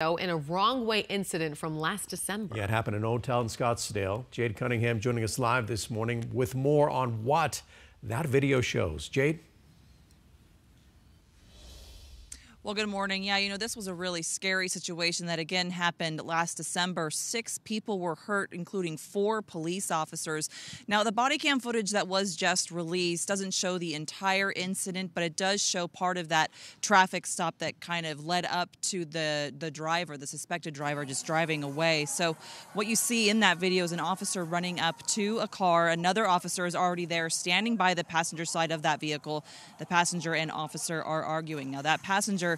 in a wrong way incident from last December. Yeah, it happened in Old Town Scottsdale. Jade Cunningham joining us live this morning with more on what that video shows. Jade? Well, good morning. Yeah, you know, this was a really scary situation that again happened last December. Six people were hurt, including four police officers. Now, the body cam footage that was just released doesn't show the entire incident, but it does show part of that traffic stop that kind of led up to the, the driver, the suspected driver, just driving away. So, what you see in that video is an officer running up to a car. Another officer is already there, standing by the passenger side of that vehicle. The passenger and officer are arguing. Now, that passenger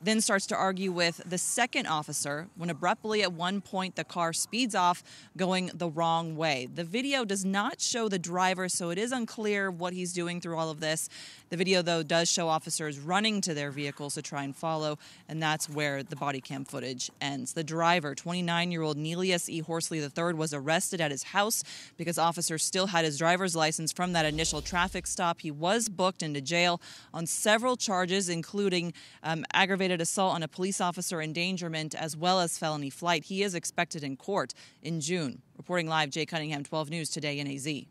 then starts to argue with the second officer when abruptly at one point the car speeds off going the wrong way. The video does not show the driver, so it is unclear what he's doing through all of this. The video, though, does show officers running to their vehicles to try and follow, and that's where the body cam footage ends. The driver, 29 year old Nelius E. Horsley III, was arrested at his house because officers still had his driver's license from that initial traffic stop. He was booked into jail on several charges, including um, aggravated assault on a police officer, endangerment, as well as felony flight. He is expected in court in June. Reporting live, Jade Cunningham, 12 News Today in AZ.